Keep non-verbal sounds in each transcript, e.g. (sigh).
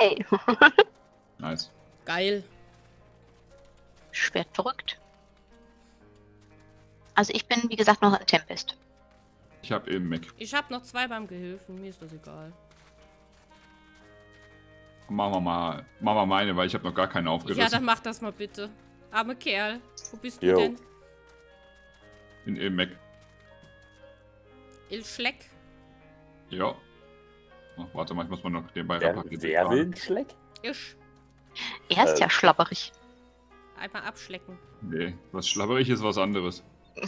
Yay! (laughs) Nice. Geil. Schwert verrückt. Also ich bin, wie gesagt, noch Tempest. Ich habe eben Mac. Ich habe noch zwei beim Gehilfen. Mir ist das egal. Machen wir mal, machen wir meine, weil ich habe noch gar keine Ja, aufgerissen. dann mach das mal bitte. Arme Kerl. Wo bist du Jo. denn? bin eben Mac. Il Schleck. Ja. Ach, warte mal, ich muss mal noch den bei Wer, wer will einen Schleck? Ich. Er ist Äh. ja schlapperig. Einmal abschlecken. Nee, was schlabberig ist, was anderes. (laughs)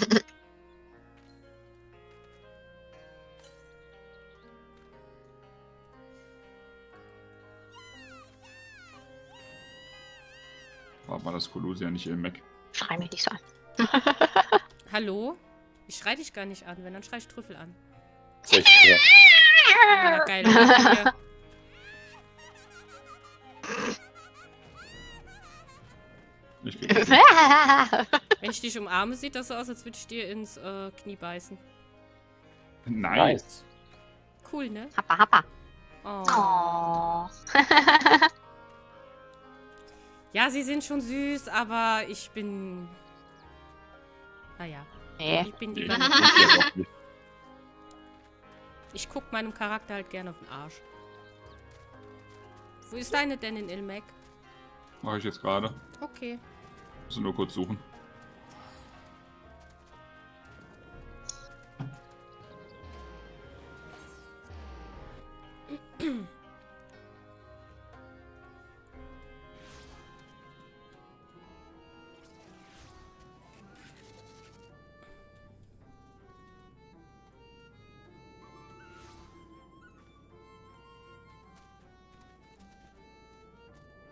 Warte mal, das Kolosse ja nicht im Mac. Schrei mich nicht so an. Hallo? Ich schrei dich gar nicht an. Wenn, dann schrei ich Trüffel an. Soll ich Ja, (laughs) geil. Ich Wenn ich dich umarme, sieht das so aus, als würde ich dir ins äh, Knie beißen. Nice. Cool, ne? happa, happa. Oh. Oh. Ja, sie sind schon süß, aber ich bin... Naja, Nee. ich bin Nee, (laughs) Ich guck meinem Charakter halt gerne auf den Arsch. Wo ist deine denn in Ilmek? Mach ich jetzt gerade. Okay. Muss nur kurz suchen.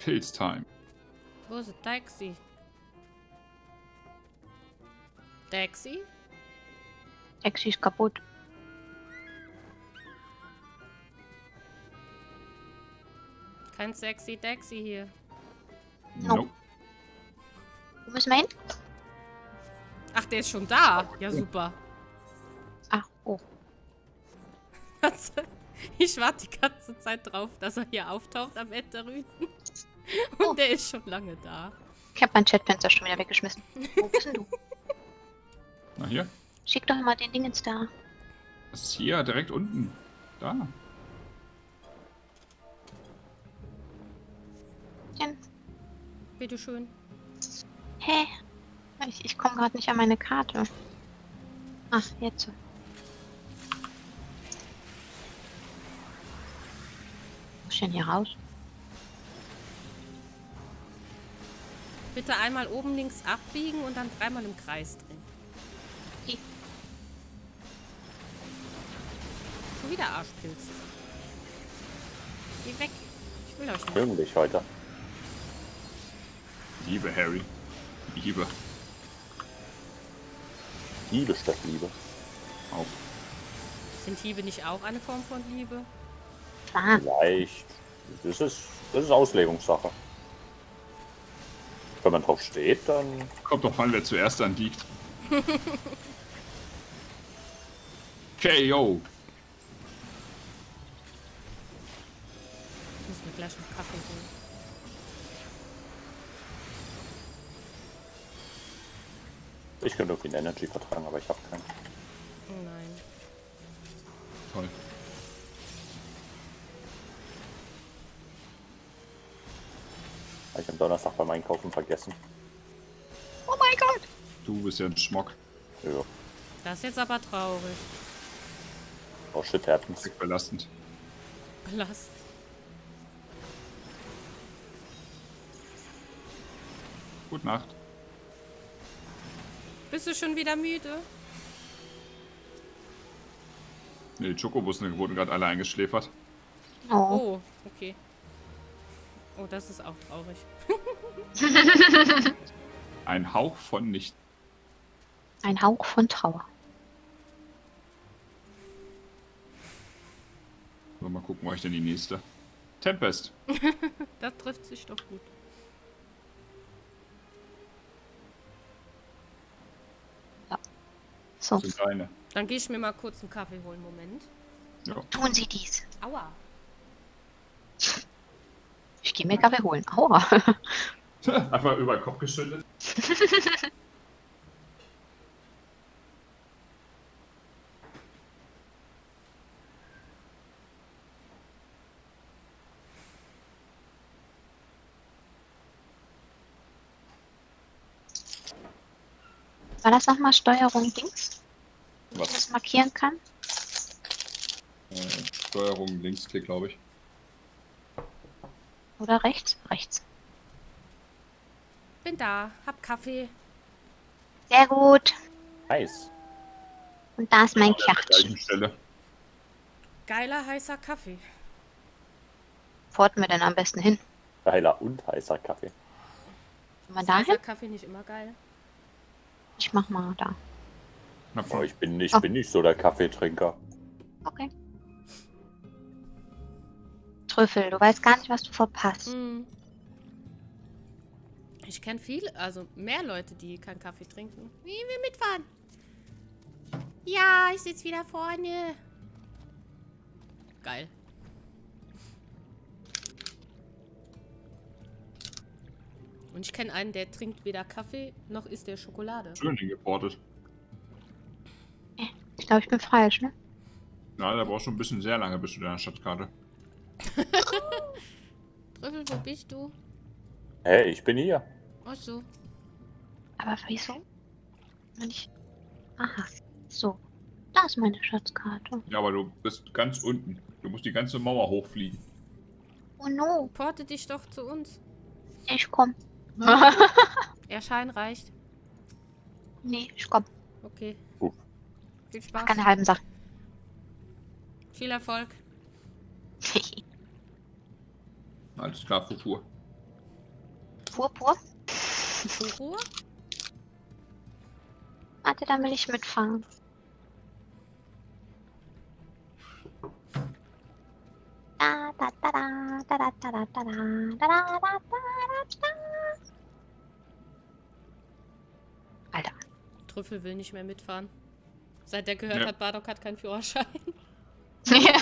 Pilztime. Wo ist das Taxi? Taxi? Taxi ist kaputt. Kein sexy Taxi hier. No. Nope. Wo müssen wir hin? Ach, der ist schon da. Ja, super. Ach, oh. (laughs) Ich warte die ganze Zeit drauf, dass er hier auftaucht am Enterüten. (laughs) Und Oh. der ist schon lange da. Ich habe mein Chatfenster schon wieder weggeschmissen. Wo bist denn du? (laughs) Na hier. Schick doch mal den Dingens da. Das ist hier direkt unten. Da. Den- Bitteschön. Hä? Ich, ich komme gerade nicht an meine Karte. Ach, jetzt. Muss ich denn hier raus? Bitte einmal oben links abbiegen und dann dreimal im Kreis drehen. Okay. Schon wieder Arschpilz. Geh weg. Ich will euch nicht. Mögen dich heute. Liebe Harry. Liebe. Liebe statt Liebe. Auch. Sind Hiebe nicht auch eine Form von Liebe? Klar. Vielleicht. Das ist, das ist Auslegungssache. Wenn man drauf steht, dann. Kommt doch an, wer zuerst anliegt. KO. Ich muss mir gleich einen Kaffee holen. Ich könnte irgendwie einen Energy vertragen, aber ich habe keinen. Nein. Toll. Habe ich am Donnerstag beim Einkaufen vergessen. Oh mein Gott! Du bist ja ein Schmock. Ja. Das ist jetzt aber traurig. Oh shit happens. Belastend. Belast. Gute Nacht. Bist du schon wieder müde? Ne, die Chocobus wurden gerade alle eingeschläfert. Oh. Oh, okay. Oh, das ist auch traurig. (laughs) Ein Hauch von nicht. Ein Hauch von Trauer. So, mal gucken, wo ich denn die nächste. Tempest. (laughs) Das trifft sich doch gut. So, Sind deine. Dann gehe ich mir mal kurz einen Kaffee holen. Moment. Ja. tun Sie dies. Aua. Ich gehe mir Kaffee holen. Aua. (laughs) Einfach über den Kopf geschüttelt. War das nochmal Steuerung Dings? Wo ich Was? das markieren kann? Äh, Steuerung Linksklick, glaube ich. Oder rechts? Rechts. Bin da, hab Kaffee. Sehr gut. Nice. Und da ist mein Kärtchen. Geiler heißer Kaffee. Wollten wir denn am besten hin? Geiler und heißer Kaffee. Ist dahin? heißer Kaffee nicht immer geil? Ich mach mal da. Schon. ich bin nicht, Oh. bin nicht so der Kaffeetrinker. Okay. Trüffel, du weißt gar nicht, was du verpasst. Hm. Ich kenne viele, also mehr Leute, die keinen Kaffee trinken. Wie wir mitfahren? Ja, ich sitze wieder vorne. Geil. Und ich kenne einen, der trinkt weder Kaffee noch isst der Schokolade. Schön geportet. Ich glaube, ich bin falsch, ne? Ja, da brauchst du ein bisschen sehr lange bis zu deiner Stadtkarte. (laughs) Trüffel, wo bist du? Hey, ich bin hier. Ach so. Aber wieso? Wenn ich. Aha. So. Da ist meine Schatzkarte. Ja, aber du bist ganz unten. Du musst die ganze Mauer hochfliegen. Oh no. Porte dich doch zu uns. Ich komm. (laughs) Erschein reicht. nee, ich komm. Okay. Gut. Viel Spaß. Keine halben Sachen. Viel Erfolg. (laughs) Alles klar, Futur. pur, pur. Ruhe. Warte, dann will ich mitfahren. Da, da, da, da, da, da, da, da, da, da, da, da, da, da. Alter. Trüffel will nicht mehr mitfahren. Seit der gehört Ja. hat, Bardock hat keinen Führerschein. Ja.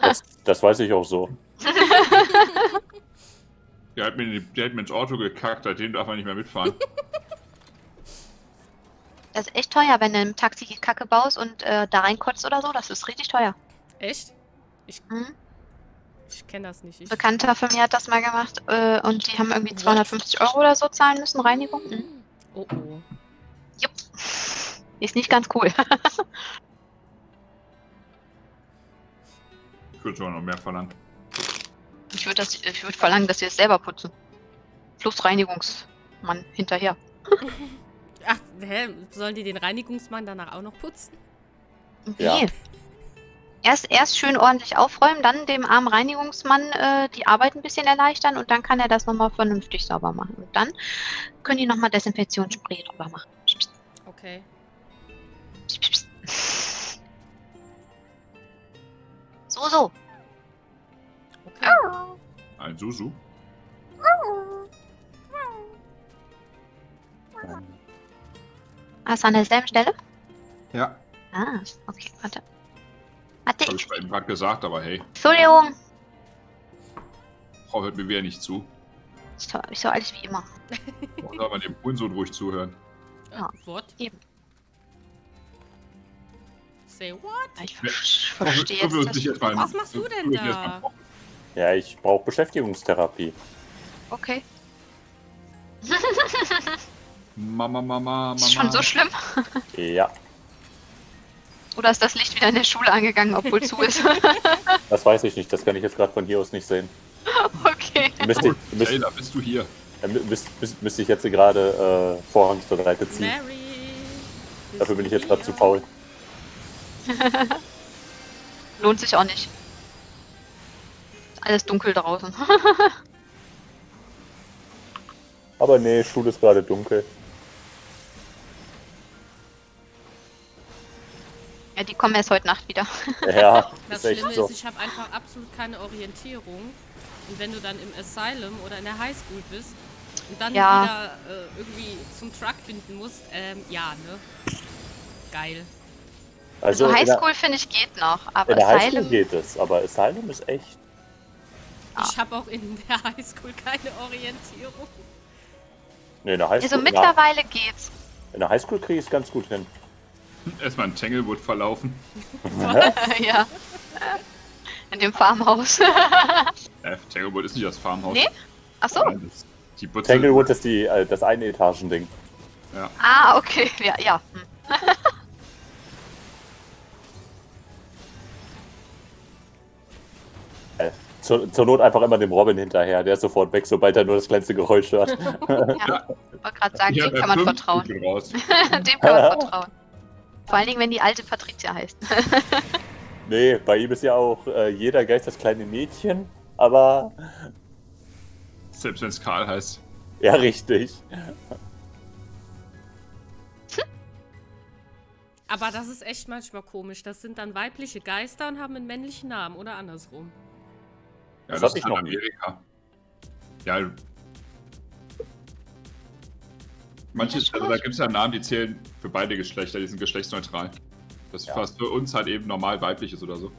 Das, das weiß ich auch so. Der hat, mir, in die- der hat mir ins Auto gekackt, seitdem darf er nicht mehr mitfahren. (laughs) Das ist echt teuer, wenn du im Taxi die Kacke baust und äh, da reinkotzt oder so. Das ist richtig teuer. Echt? Hm? Ich kenne das nicht. Ich... Bekannter von mir hat das mal gemacht äh, und die haben irgendwie 250 Euro oder so zahlen müssen, Reinigung. Hm. Oh oh. Jupp. Ist nicht ganz cool. (laughs) Ich würde sogar noch mehr verlangen. Ich würde würd verlangen, dass sie es selber putzen. Plus Reinigungsmann hinterher. (laughs) Ach, hä? Sollen die den Reinigungsmann danach auch noch putzen? Ja. Nee. Erst, erst schön ordentlich aufräumen, dann dem armen Reinigungsmann äh, die Arbeit ein bisschen erleichtern und dann kann er das nochmal vernünftig sauber machen. Und dann können die nochmal Desinfektionsspray drüber machen. Okay. So, so. Ein Susu. Hast du an derselben Stelle? Ja. Ah, okay, warte. Warte, Habe ich ihm gerade gesagt, aber hey, Entschuldigung. Frau hört mir wieder nicht zu. Ist so, ist so alles wie immer. (laughs) Warum soll man dem Unsohn ruhig zuhören? Ja. Äh, what? Eben. Say what? Ich Ja. verstehe jetzt Was machst du denn da? Ja, ich brauche Beschäftigungstherapie. Okay. Mama, Mama, Mama. Ist schon so schlimm? Ja, Oder ist das Licht wieder in der Schule angegangen, obwohl zu ist? (laughs) das weiß ich nicht. Das kann ich jetzt gerade von hier aus nicht sehen. okay. Müsste, müsste, Hey, da bist du hier. müsste, müsste, müsste ich jetzt gerade äh, Vorhangsbereite ziehen. Mary. Dafür bin ich jetzt gerade zu faul. (laughs) Lohnt sich auch nicht. Ist alles dunkel draußen. (laughs) Aber nee, Schule ist gerade dunkel. ja, die kommen erst heute Nacht wieder. Ja, (laughs) Das ist echt Schlimme so. ist, ich habe einfach absolut keine Orientierung. Und wenn du dann im Asylum oder in der Highschool bist und dann Ja. wieder äh, irgendwie zum Truck finden musst, ähm, ja, ne? Geil. Also, der, Highschool finde ich geht noch, aber in der Highschool Asylum. geht es, aber Asylum ist echt. Ich habe auch in der Highschool keine Orientierung. Nee, in der Highschool, Also in der, mittlerweile geht's. in der Highschool kriege ich es ganz gut hin. Erstmal in Tanglewood verlaufen. (laughs) ja. In dem Farmhaus. (laughs) Äh, Tanglewood ist nicht das Farmhaus. Nee? Ach so. Nein, das ist die Butze. Tanglewood ist die, äh, das Ein-Etagen-Ding. Ja. Ah, okay. Ja, ja. Hm. (laughs) zur, zur Not einfach immer dem Robin hinterher. Der ist sofort weg, sobald er nur das kleinste Geräusch hört. (laughs) (laughs) ja. Ich wollte gerade sagen, dem kann man vertrauen. (laughs) Dem kann man vertrauen. Vor allen Dingen, wenn die alte Patricia heißt. nee, bei ihm ist ja auch äh, jeder Geist das kleine Mädchen. Aber Selbst wenn es Karl heißt. ja, richtig. Aber das ist echt manchmal komisch. Das sind dann weibliche Geister und haben einen männlichen Namen oder andersrum. Ja, Das das, ist ich halt noch nie. Amerika. Ja. Manche, ist also da gibt es ja Namen, die zählen für beide Geschlechter, die sind geschlechtsneutral. Das Ja. fast für uns halt eben normal weiblich ist oder so.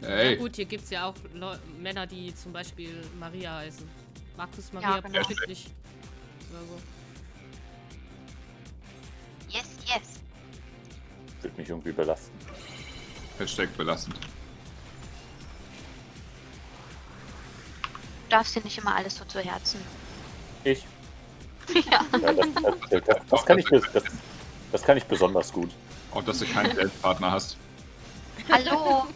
Na Ey, gut, hier gibt es ja auch Leu Männer, die zum Beispiel Maria heißen. Markus Maria genau. Profitlich. Oder so. Wird mich irgendwie belasten. Hashtag belastend. Du darfst dir nicht immer alles so zu Herzen. Ich? (laughs) ja. Ja, das, das, das, das, kann ich, bes- das, das kann ich besonders gut. Auch, dass du keinen Dance-Partner hast. Hallo.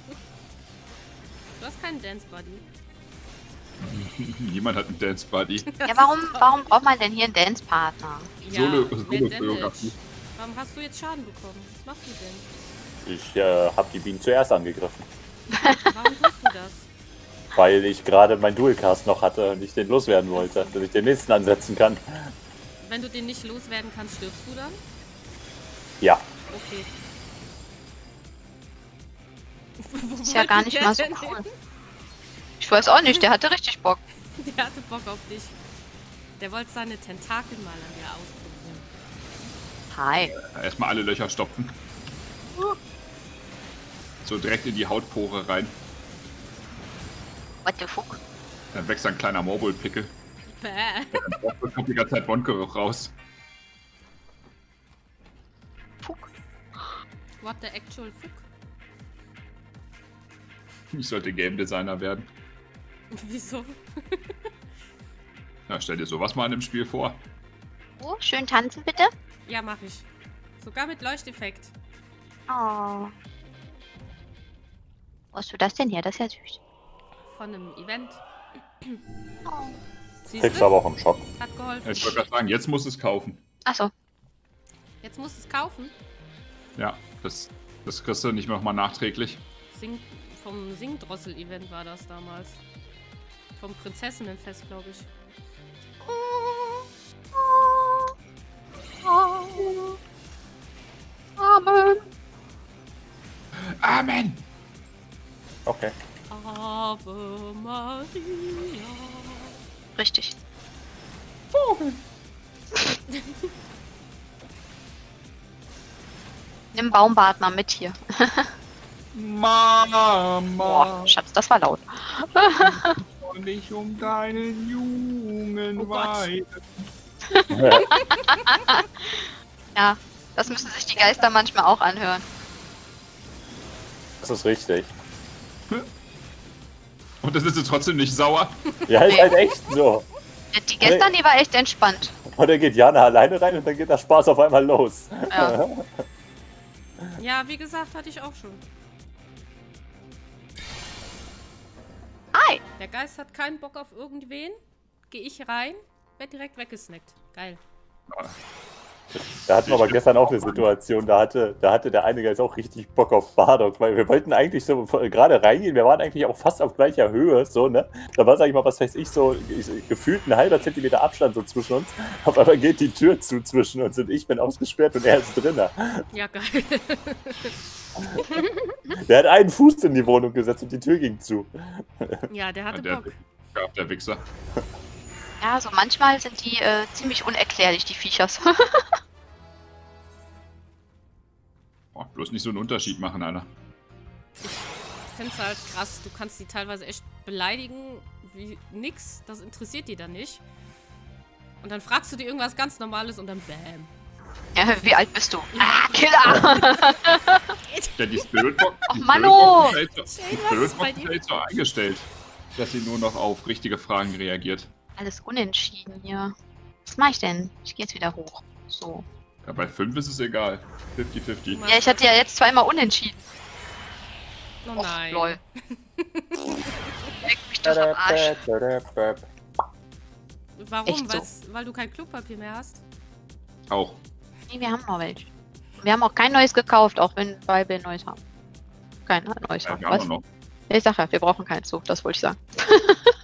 Du hast keinen Dance Buddy. Niemand (laughs) hat einen Dance-Buddy. Ja, warum, warum braucht man denn hier einen Dance-Partner? Solo- wer Solo-? Warum hast du jetzt Schaden bekommen? Was machst du denn? Ich äh, habe die Bienen zuerst angegriffen, Warum tust du das? weil ich gerade mein Dualcast noch hatte und ich den loswerden wollte, dass ich den nächsten ansetzen kann. Wenn du den nicht loswerden kannst, stirbst du dann? Ja, Okay. (laughs) Ist ja gar nicht mal so cool. Ich weiß auch nicht, der hatte richtig Bock. (laughs) Der hatte Bock auf dich. Der wollte seine Tentakel mal an dir ausprobieren. Hi. Erstmal alle Löcher stopfen. So direkt in die Hautpore rein. What the fuck? Dann wächst ein kleiner Morbol-Pickel. Bäh. Dann kommt die ganze Zeit Wondgeruch raus. Fuck. What the actual fuck? Ich sollte Game Designer werden. Wieso? Na, stell dir sowas mal in dem Spiel vor. Oh, schön tanzen bitte. Ja, mach ich. Sogar mit Leuchteffekt. Oh. Wo hast du das denn her? Das ist ja süß. Von einem Event. Oh. Siehst kriegst du? aber auch im Shop. Hat geholfen. Ich wollte gerade sagen, jetzt muss es kaufen. Achso. Jetzt musst du es kaufen. Ja, das, das kriegst du nicht mehr nochmal nachträglich. Sing vom Singdrossel-Event war das damals. Vom Prinzessinnenfest, glaube ich. Amen. Amen! Okay. Ave Maria. Richtig. (laughs) Nimm Baumbart mal mit hier. (laughs) Mama! Boah, Schatz, das war laut. Und ich um deinen Jungen Oh (laughs) Ja, das müssen sich die Geister manchmal auch anhören. Das ist richtig. (laughs) Und das ist jetzt trotzdem nicht sauer. Ja, ist halt echt so. Die gestern, die war echt entspannt. Und dann geht Jana alleine rein und dann geht der Spaß auf einmal los. Ja. (laughs) Ja, wie gesagt, hatte ich auch schon. Hi. Der Geist hat keinen Bock auf irgendwen. Gehe ich rein, werd direkt weggesnackt. Geil. Da hatten wir aber gestern auch eine Situation, da hatte, da hatte der eine Geist auch richtig Bock auf Bardock, weil wir wollten eigentlich so gerade reingehen, wir waren eigentlich auch fast auf gleicher Höhe, so, ne? Da war, sag ich mal, was weiß ich, so ich- gefühlt ein halber Zentimeter Abstand so zwischen uns. (laughs) Auf einmal geht die Tür zu zwischen uns und ich bin ausgesperrt und er ist drinnen. Ja, geil. (laughs) Der hat einen Fuß in die Wohnung gesetzt und die Tür ging zu. ja, der hatte der, Bock. gab der Wichser. Ja, so manchmal sind die äh, ziemlich unerklärlich, die Viechers. (laughs) Oh, Bloß nicht so einen Unterschied machen, Alter. Ich finde es halt krass, du kannst die teilweise echt beleidigen wie nix. Das interessiert die dann nicht. Und dann fragst du die irgendwas ganz Normales und dann bam. Ja, wie alt bist du? Ah, Killer! (laughs) Ja, die! Spiritbox ist halt so- die Jane, was ist dir? so eingestellt, dass sie nur noch auf richtige Fragen reagiert. Alles unentschieden hier. Was mache ich denn? Ich gehe jetzt wieder hoch. So. Ja, bei 5 ist es egal. 50-50. Ja, ich hatte ja jetzt zweimal unentschieden. Oh Och, nein. lol. (laughs) Leck mich doch am Arsch. Warum? Echt so. Weil du kein Klopapier mehr hast? Auch. Nee, wir haben noch welche. Wir haben auch kein neues gekauft, auch wenn weil wir neues haben. Kein neues Ja, haben. wir haben noch. Ich sag ja, wir brauchen keins. So, das wollte ich sagen. (laughs)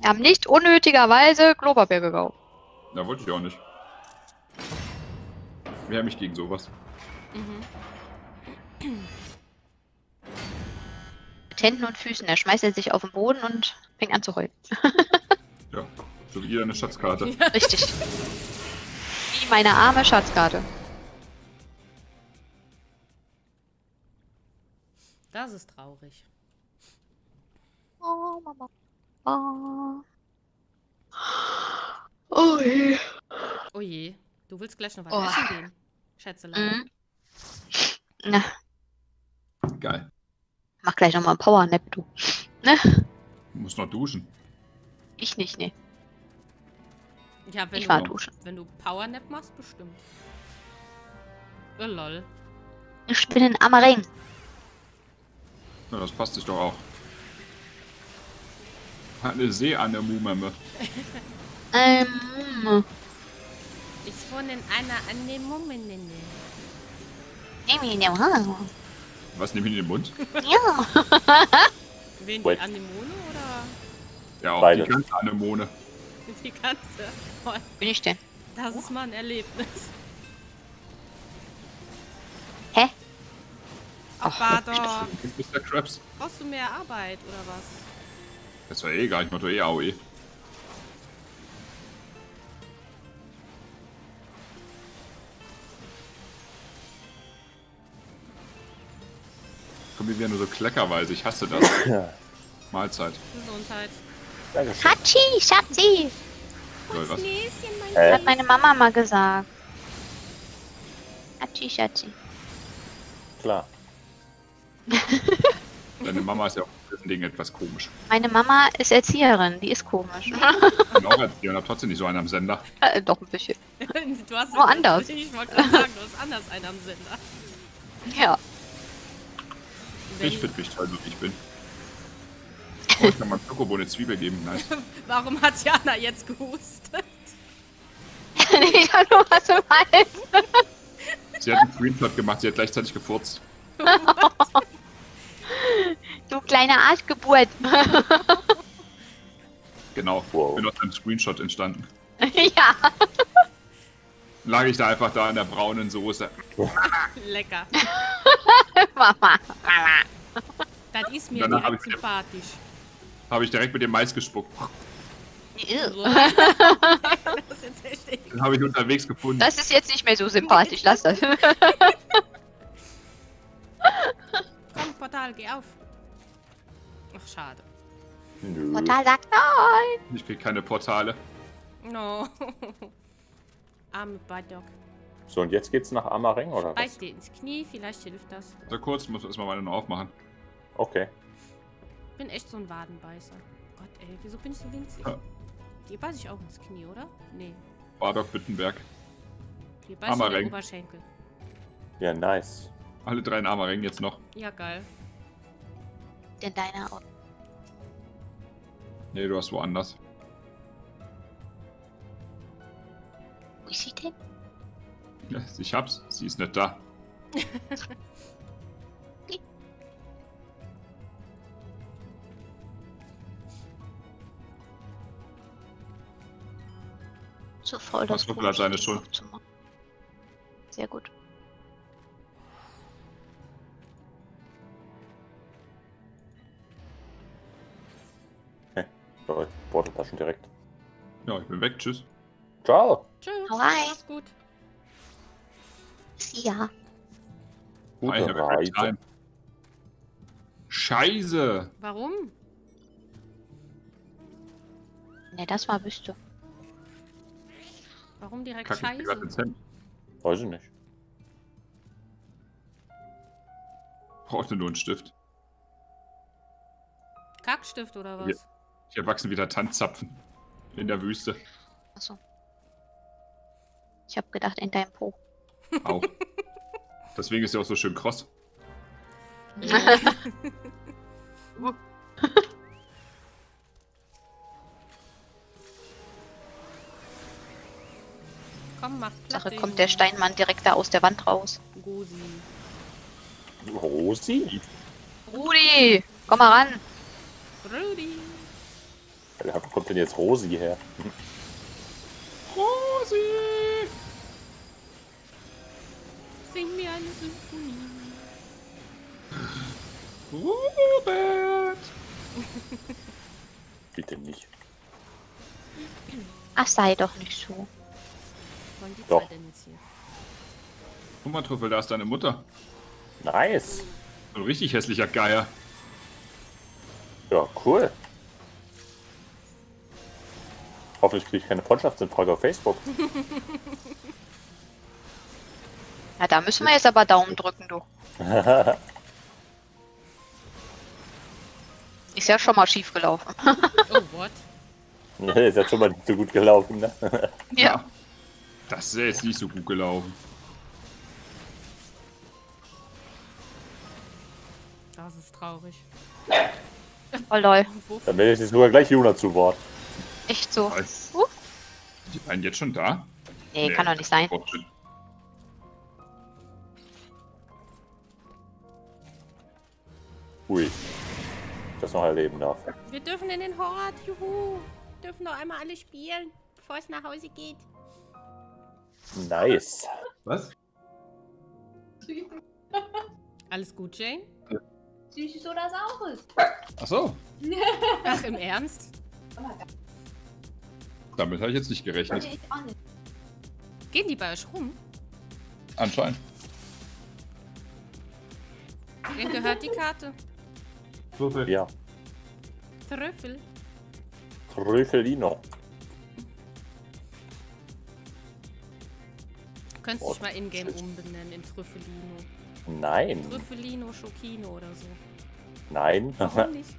wir haben nicht unnötigerweise Klopapier gekauft. Da wollte ich auch nicht. Wir haben mich gegen sowas. Mhm. Mit Händen und Füßen. Da schmeißt er sich auf den Boden und fängt an zu heulen. (laughs) Ja, so wie jeder eine Schatzkarte. Richtig. Wie meine arme Schatzkarte. Das ist traurig. Oh, Mama. Oh. Oh je. Oh je. Du willst gleich noch was Oh. essen gehen. Schätzelein. Mhm. Na, Geil. mach gleich nochmal einen Powernap, du. Du musst noch duschen. Ich nicht, nee. Ja, wenn Ich du, war duschen. wenn du Powernap machst, bestimmt. Oh, lol. Ich bin in Amering. Ja, das passt sich doch auch. Eine Seeanemumeme. Ähm, Ich wohne in einer Anemone. ja. Was nehme ich in den Mund? Wen Wait. die Anemone oder Ja, auch Beides. die ganze Anemone. (laughs) die ganze? Oh, Bin ich denn? das ist mal ein Erlebnis. Hä? Ach, Bardock. Mr. Krabs. Brauchst du mehr Arbeit oder was? Das war eh egal, ich mach doch eh AOE. Kommt mir wieder nur so kleckerweise, ich hasse das. Ja. Mahlzeit. Gesundheit. Dankeschön. Hatschi, Schatzi. Lol, was? Äh. Hat meine Mama mal gesagt. Hatschi, Schatzi. Klar. (laughs) (laughs) Deine Mama ist ja auch diesen Dingen etwas komisch. Meine Mama ist Erzieherin, die ist komisch. Ich bin auch erzählen, hab trotzdem nicht so einen am Sender. äh, doch ein bisschen. (laughs) Du hast Nur anders. Ich wollte gerade sagen, du hast anders einen am Sender. Ja. Ich finde mich toll, so wie ich bin. Oh, ich kann mal Schokobo eine Zwiebel geben. Nice. (laughs) Warum hat Jana jetzt gehustet? (laughs) ich hab nur was im Hals. Sie hat einen Screenshot gemacht, sie hat gleichzeitig gefurzt. Du kleine Arschgeburt. (laughs) Genau. Wow. Bin aus einem Screenshot entstanden. (laughs) ja. Lag ich da einfach da in der braunen Soße. (laughs) Lecker. Mama. Das ist mir hab direkt ich- sympathisch. Habe ich direkt mit dem Mais gespuckt. Ew. das ist jetzt echt eklig. Den habe ich unterwegs gefunden. Das ist jetzt nicht mehr so sympathisch. Lass das. Portal, geh auf. Ach, schade. Nö. Portal sagt nein. Ich krieg keine Portale. No. (laughs) Arme Bardock. So, und jetzt geht's nach Amaring, oder Beiß was? dir ins Knie, vielleicht hilft das. So kurz, muss erstmal meine noch aufmachen. Okay. bin echt so ein Wadenbeißer. Gott, ey, wieso bin ich so winzig? Ja. Dir beiß ich auch ins Knie, oder? Nee. Bardock Bittenberg. Dir beiß ich in den. Oberschenkel. Ja, nice. Alle drei in Amaring jetzt noch. Ja, geil. Denn deiner auch. Nee, du hast woanders. Wo ist sie denn? Ja, ich hab's. Sie ist nicht da. So voll Was das für Platz eine schon? aufzumachen. Sehr gut. So, Beuteltaschen direkt. Ja, ich bin weg. Tschüss. Ciao. Tschüss. Hau rein. Mach's gut. Ja. Ich Gute ja keinen Reise. Scheiße. Warum? Ne, das war Wüste. Warum direkt grad Scheiße? Weiß ich nicht. Brauchte nur einen Stift. Kackstift oder was? Ja. Hier wachsen wieder Tanzzapfen. In der Wüste. Achso. Ich habe gedacht, in deinem Po. Auch. Deswegen ist er auch so schön kross. (laughs) Komm, mach platt. Sache kommt der Steinmann direkt da aus der Wand raus. Gosi. Rosi? Rudi, komm mal ran. Rudi. Wo kommt denn jetzt Rosi her? Rosi! Sing mir eine Symphonie. Robert! (laughs) Bitte nicht. Ach, sei doch nicht so. Wollen die Doch. denn jetzt hier? Guck mal, Trüffel, da ist deine Mutter. Nice. Ein richtig hässlicher Geier. Ja, cool. Hoffentlich kriege ich keine Freundschaftsanfrage auf Facebook. (laughs) Ja, da müssen wir jetzt aber Daumen drücken, du. (laughs) Ist ja schon mal schief gelaufen. Oh, what? (laughs) ist ja schon mal nicht so gut gelaufen, ne? Ja. Das ist ja jetzt nicht so gut gelaufen. Das ist traurig. Oh lol. Dann meldet sich sogar gleich Juna zu Wort. Echt so. Was? Uh. Die beiden jetzt schon da? Nee, kann doch nicht sein. Oh, shit. Ui. Das noch erleben darf. Wir dürfen in den Hort, juhu. Dürfen noch einmal alle spielen, bevor es nach Hause geht. Nice. Was? (laughs) Alles gut, Jane? Süßes oder Saures? Ach so. Ach, im Ernst? Damit habe ich jetzt nicht Nee, gerechnet. ich auch nicht. Gehen die bei euch rum? Anscheinend. Wem gehört die Karte? Trüffel. Ja. Trüffel. Trüffelino. Du könntest Oh, dich mal in-game umbenennen in Trüffelino. Nein. Trüffelino, Schokino oder so. Nein. Warum nicht?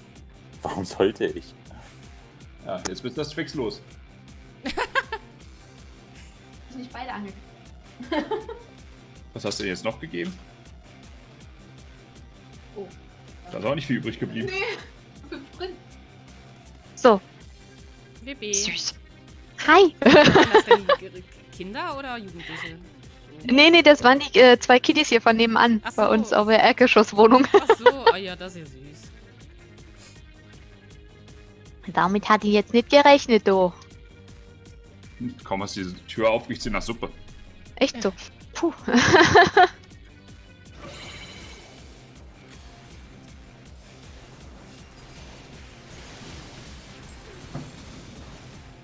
(laughs) Warum sollte ich? Ja, jetzt wird das fix los. (laughs) Ist nicht beide angekündigt. (laughs) Was hast du denn jetzt noch gegeben? Oh. Da ist auch nicht viel übrig geblieben. (laughs) Fünf drin. So, WB. süß. Hi. Das denn Kinder oder Jugendliche? nee, nee, das waren die äh, zwei Kiddies hier von nebenan. So. Bei uns auf der Erdgeschosswohnung. Ach so, ah ja, das ist ja süß. Damit hatte ich jetzt nicht gerechnet, du. Kaum hast du diese Tür auf, riecht sie nach Suppe. Echt so. Puh. (laughs)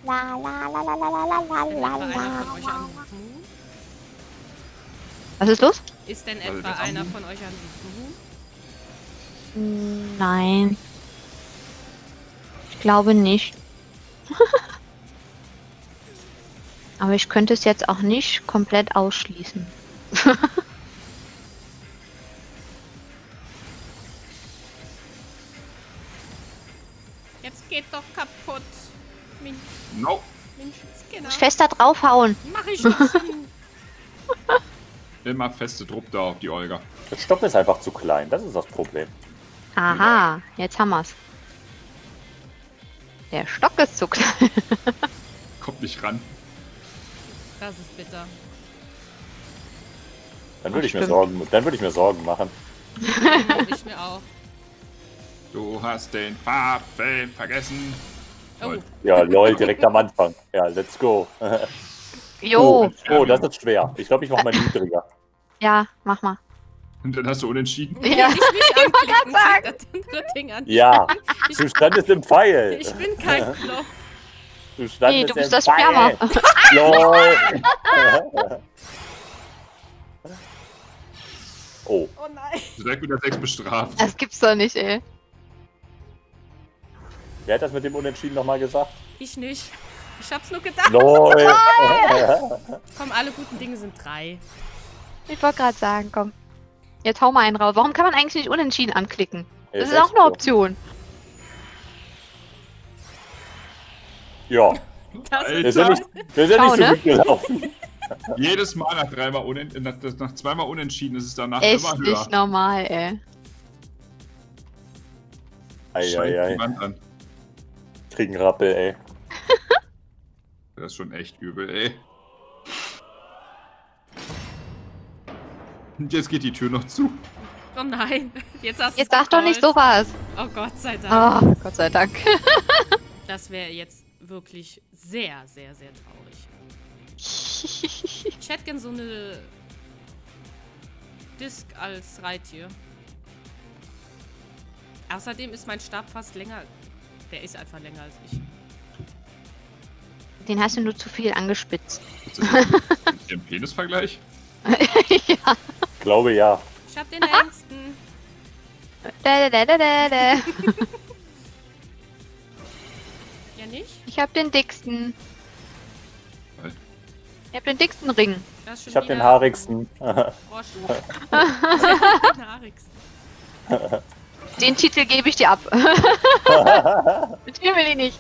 La la la la la la la la la? Was ist los? Ist denn Also etwa einer von euch Moon? Hm, Nein. Ich glaube nicht. (laughs) Aber ich könnte es jetzt auch nicht komplett ausschließen. (laughs) Jetzt geht doch kaputt. Mensch, No. Skinner. Muss fester draufhauen. Mach ich. (laughs) Immer feste Druck da auf die Olga. Der Stock ist einfach zu klein. Das ist das Problem. Aha, jetzt haben wir's. Der Stock ist zu klein. (laughs) Kommt nicht ran. Das ist bitter. Dann würde ich mir. Sorgen, dann würde ich mir Sorgen machen. Ich mir auch. Du hast den Farbfilm vergessen. Oh. Ja, lol, direkt am Anfang. Ja, let's go. Jo, Oh, oh, das ist schwer. Ich glaube, ich mache mal niedriger. ja, mach mal. Und dann hast du unentschieden. Ja. ich nicht anklicken, klick das andere Ding an. Ja, Ich, du standest im Pfeil. ich bin kein Bloch. Du Nee, standest du bist im das Pfeil. Sperma. Lol. (laughs) Oh, Oh nein. Direkt mit der 6 bestraft. Das gibt's doch nicht, ey. wer hat das mit dem Unentschieden nochmal gesagt? Ich nicht. Ich hab's nur gedacht. Lol. Komm, alle guten Dinge sind drei. Ich wollte gerade sagen, komm. Jetzt hau mal einen raus. Warum kann man eigentlich nicht unentschieden anklicken? Das ist, echt auch eine. Option. Ja, Das wir sind nicht, wir sind Schau, nicht so ne? gut gelaufen. (laughs) Jedes Mal nach dreimal unen nach, nach zweimal unentschieden ist es danach Echt immer höher. nicht normal, ey. Eieiei, Wand an. kriegen Rappel, ey. Das ist schon echt übel, ey. Und jetzt geht die Tür noch zu. Oh nein. Jetzt hast Jetzt du's sag doch nicht sowas. Oh Gott sei Dank. Oh, Gott sei Dank. (laughs) Das wäre jetzt wirklich sehr, sehr, sehr traurig. Ich hätte gern so eine Disc als Reittier. Außerdem ist mein Stab fast länger. Der ist einfach länger als ich. Den hast du nur zu viel angespitzt. Ist das jetzt ein Penisvergleich? (laughs) ja. Glaube ja. Ich hab den längsten. Da, da, da, da, da. Ja, nicht? Ich hab den dicksten. Geil. Ich hab den dicksten Ring. Ich habe (laughs) den haarigsten. Den Titel gebe ich dir ab. den will ich nicht.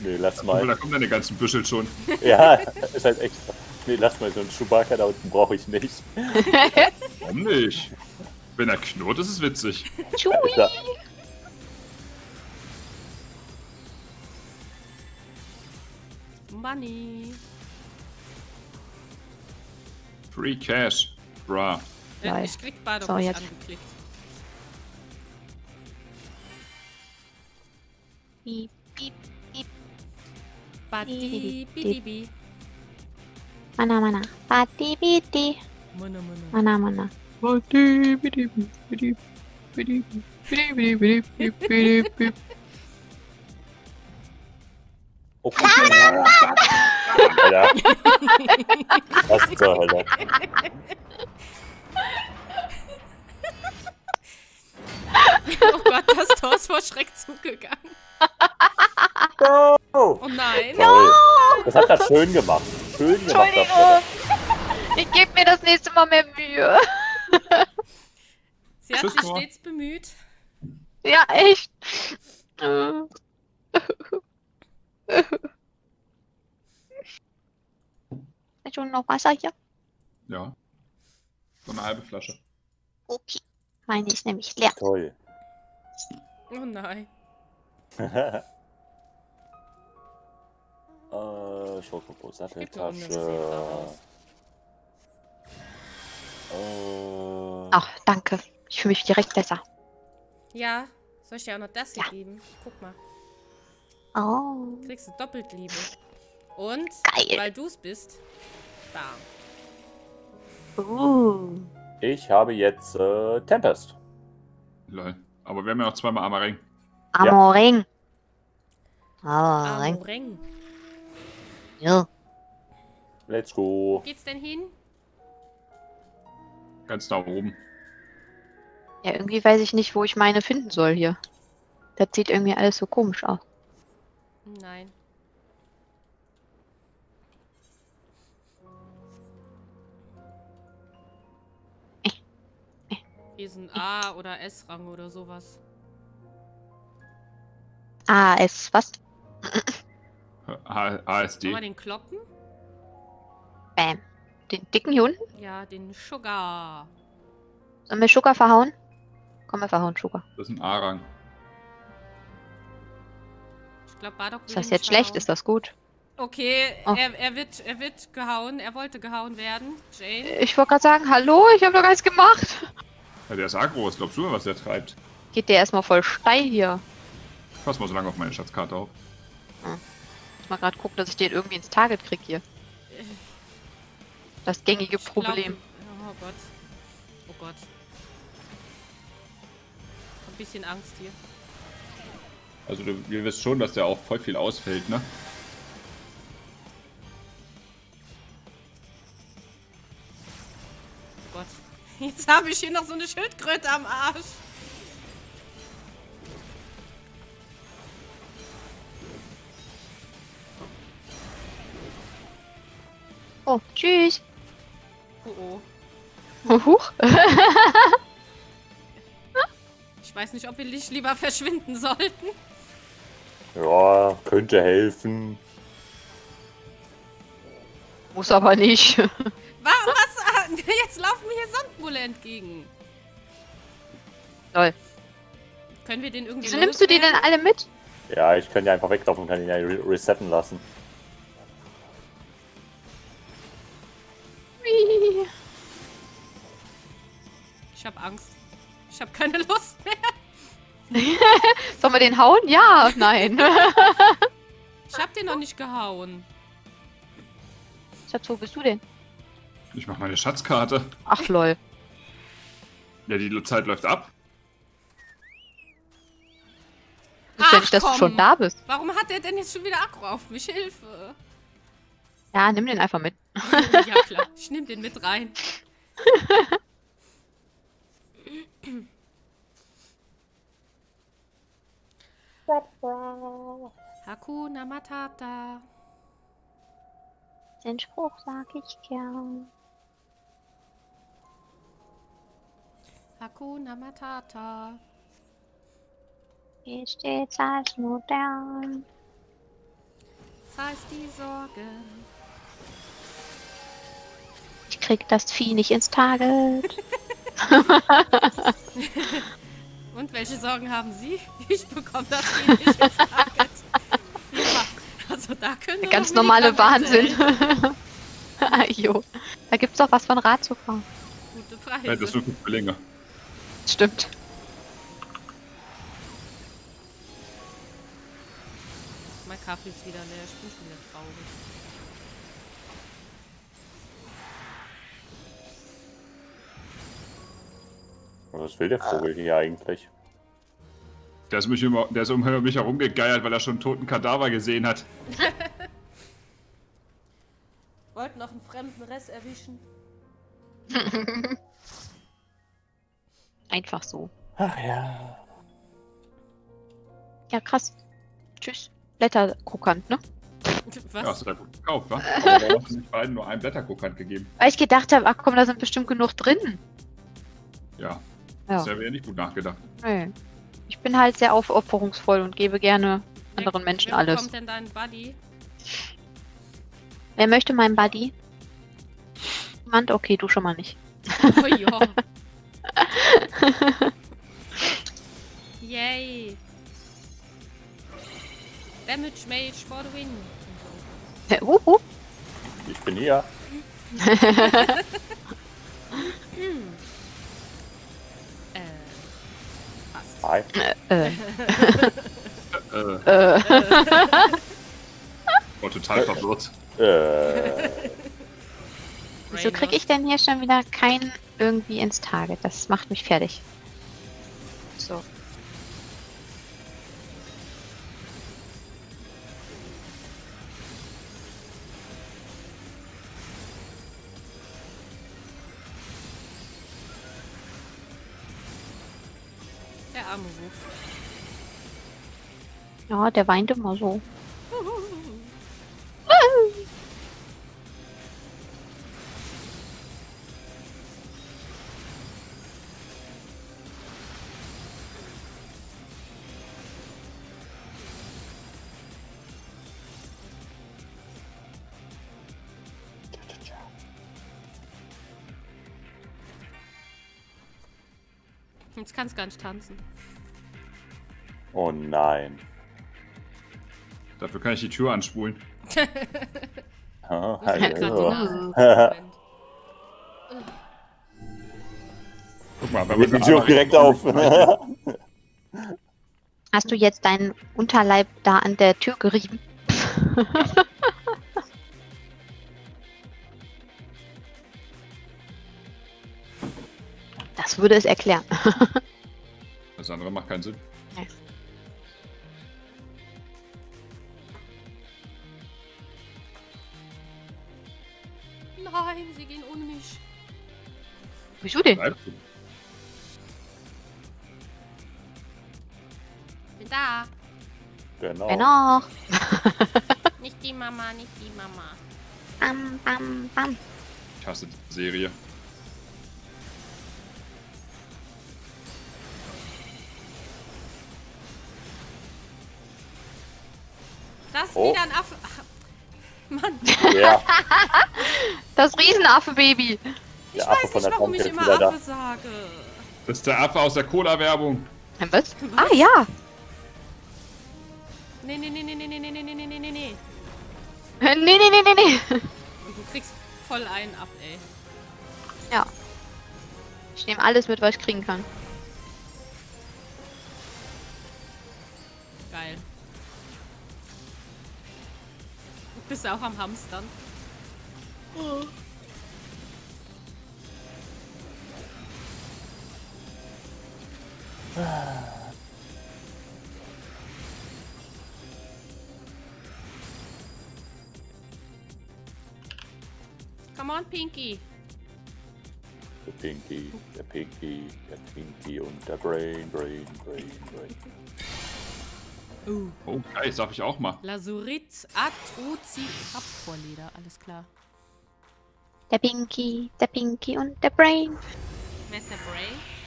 nee, lass Oh, mal. da kommen deine ganzen Büschel schon. Ja, ist halt echt. Nee, lass mal so einen Chewbacca da unten brauche ich nicht. (laughs) Warum nicht? Wenn er knurrt, ist es witzig. Ja. Money. Free Cash. Bra. Ja, Geil. ich krieg beide So, nicht jetzt. angeklickt. Piep, piep. Badi, bidi, bi. Mana, mana. Bati, biti. Munne, munne. Mana, mana. Oh, Gott. Alter. Was zur Hölle? Oh Gott, das Tor ist vor Schreck zugegangen. Oh, Oh nein. toll. Das hat er schön gemacht. Schön gemacht. Entschuldigung. Ich gebe mir das nächste Mal mehr Mühe. (laughs) Sie hat Tschüss, sich Tor. stets bemüht. Ja, echt. Ist schon noch Wasser hier? Ja. So eine halbe Flasche. Okay. Meine ist nämlich leer. Toll. Oh nein. (laughs) äh, Schokobo, Krieg nur Satteltasche. eine raus. Äh, Ach, danke. Ich fühle mich direkt besser. Ja, soll ich dir auch noch das hier Ja. geben? Guck mal. Oh. Kriegst du doppelt Liebe. Und, Geil. weil du es bist, da. Uh. ich habe jetzt äh, Tempest. Lol. Aber wir haben ja noch zweimal Amaring. Amoring. Amoring. Amoreng. Ja. Let's Wo go. geht's denn hin? Ganz da oben. ja, irgendwie weiß ich nicht, wo ich meine finden soll hier. Das sieht irgendwie alles so komisch aus. Nein. Hier ist ein A- oder S-Rang oder sowas. Ah, es, was? H Kann ASD. man den kloppen? Bam. Den dicken hier unten? Ja, den Sugar. Sollen wir Sugar verhauen? Komm, wir verhauen Sugar. Das ist ein A-Rang. Ich glaube, Bardock Ist das jetzt schlecht? Ist das gut? Okay, Oh. er, er, wird, er wird gehauen. Er wollte gehauen werden. Jane. Ich wollte gerade sagen, hallo, ich habe doch gar nichts gemacht. Ja, der ist aggro. Was glaubst du, was der treibt? Geht der erstmal voll steil hier. Ich pass mal so lange auf meine Schatzkarte auf. Muss mal gerade gucken, dass ich den irgendwie ins Target krieg hier. Das gängige Ich Problem. Glaub, oh Gott. Oh Gott. Ein bisschen Angst hier. Also du, ihr wisst schon, dass der auch voll viel ausfällt, ne? Gott. (laughs) Jetzt habe ich hier noch so eine Schildkröte am Arsch. Oh, tschüss. Oh oh. (laughs) Huch. Ich weiß nicht, ob wir nicht lieber verschwinden sollten. Ja, könnte helfen. Muss aber nicht. (laughs) Wa- Was? Ah, Jetzt laufen mir hier Sandbulle entgegen. Toll. Können wir den irgendwie Wieso nimmst du die denn alle mit? Ja, ich kann ja einfach weglaufen und kann ihn ja re resetten lassen. Whee. Ich habe Angst. Ich habe keine Lust mehr. (laughs) Sollen wir den hauen? Ja, nein. (laughs) Ich habe den noch nicht gehauen. Schatz, wo bist du denn? Ich mach meine Schatzkarte. Ach lol. Ja, die Zeit läuft ab. Ja Ach, nicht, dass komm. du schon da bist. Warum hat der denn jetzt schon wieder Akku auf mich? Hilfe. Ja, nimm den einfach mit. (laughs) Ja klar, (laughs) ich nehme den mit rein. Hakuna Matata. Den Spruch sag ich gern. Hakuna Matata. Geht stets als modern. Das heißt die Sorge. Ich krieg das Vieh nicht ins Target. (laughs) (laughs) Und welche Sorgen haben Sie? Ich bekomme das hier nicht ins Target. Ja, also da können Der wir ganz normale Wahnsinn. Ah, (laughs) jo. Da gibt's doch was von Radzucker. Gute Preise. Ja, das wird für länger. Stimmt. Mein Kaffee ist wieder leer. Ich bin wieder Was will der Vogel hier eigentlich? Der ist, mich immer, der ist um mich herumgegeiert, weil er schon einen toten Kadaver gesehen hat. (laughs) Wollten noch einen fremden Rest erwischen. (laughs) Einfach so. Ach ja. Ja, krass. Tschüss. Blätterkrokant, ne? Was? Ja, hast du da gut gekauft, wa? (laughs) Aber warum hast du nicht beiden nur einen Blätterkrokant gegeben? Weil ich gedacht habe, ach komm, da sind bestimmt genug drin. Ja, Ja. das wäre ja nicht gut nachgedacht. Nee. Ich bin halt sehr aufopferungsvoll und gebe gerne anderen Menschen Wer alles. bekommt denn deinen Buddy? Wer möchte meinen Buddy? Niemand? Okay, du schon mal nicht. Oh ja. (laughs) Yay. Damage Mage for the win. Äh, uh, uh. Ich bin hier. (laughs) (laughs) Hi. Äh, Äh, äh. (laughs) war total verwirrt. Äh, Wieso kriege ich denn hier schon wieder keinen irgendwie ins Target? Das macht mich fertig. Ja, der weint immer so. Jetzt kannst gar nicht tanzen. oh nein. Dafür kann ich die Tür anspulen. (laughs) Die hallo. (laughs) Guck mal, wenn Geht die wir Tür auch (laughs) direkt auf. Hast du jetzt deinen Unterleib da an der Tür gerieben? Das würde es erklären. Das andere macht keinen Sinn. Nein, Wieso denn? Bleibst du? Bin da. Genau. Noch? (laughs) Nicht die Mama, nicht die Mama. Bam, bam, bam. Ich hasse die Serie. Das ist Oh. wieder ein Affe. Ach, Mann, Ja, (laughs) Das Riesenaffe-Baby. Ich Der Affe weiß von nicht, der warum ich immer wieder da. Affe sage. Das ist der Affe aus der Cola-Werbung. Was? Ah ja. Nee, nee, nee, nee, nee, nee, nee, nee, nee, nee, nee, nee. Nee, nee, nee, nee, nee. Und du kriegst voll einen ab, ey. Ja. Ich nehme alles mit, was ich kriegen kann. Geil. Bist du auch am Hamstern? Come on, Pinky. der Pinky, der Pinky, der Pinky und der Brain, Brain, Brain, Brain. Uh. Oh, geil, das darf ich auch mal. Lasurit Atrociraptorleder, alles klar. Der Pinky, der Pinky und der Brain. Wer ist der Bray?